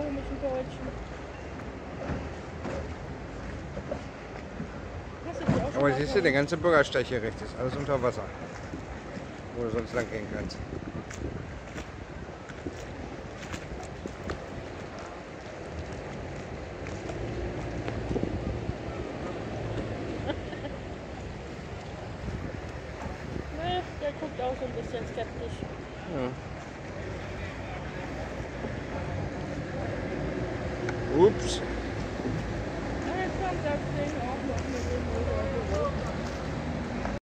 komischen Deutschen. Aber siehst du, der ganze Bürgersteig hier rechts ist alles unter Wasser. Wo du sonst lang gehen kannst. Der guckt auch so ein bisschen skeptisch. Ja. Oops.